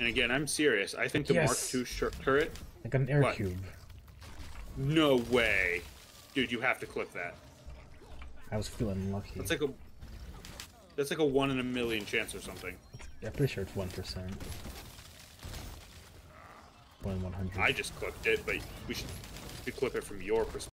And again, I'm serious. I think the Mark II turret. Like an error What? cube. No way, dude. You have to clip that. I was feeling lucky. That's like a. That's like a one in a million chance or something. I'm pretty sure it's one percent. One in one hundred. I just clipped it, but we should, we clip it from your perspective.